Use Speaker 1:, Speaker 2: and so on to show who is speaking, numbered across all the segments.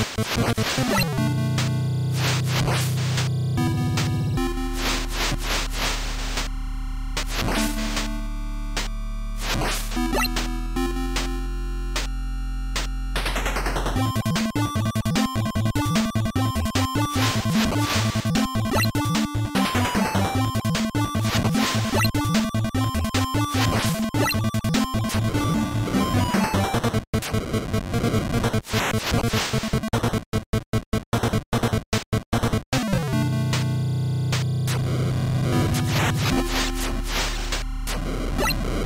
Speaker 1: フフフフ。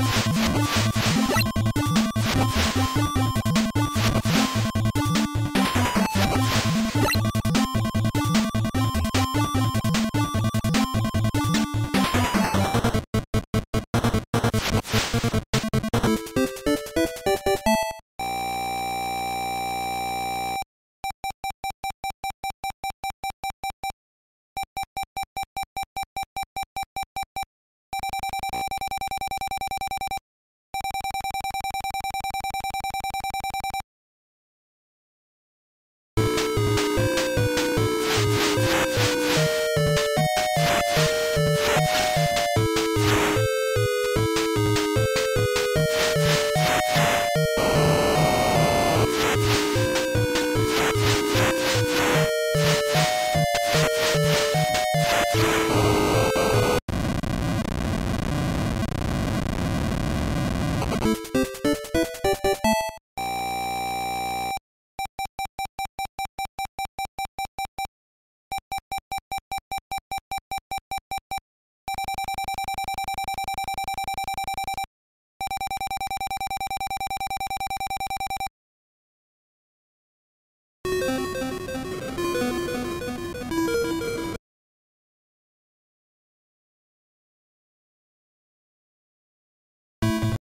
Speaker 1: Thank you.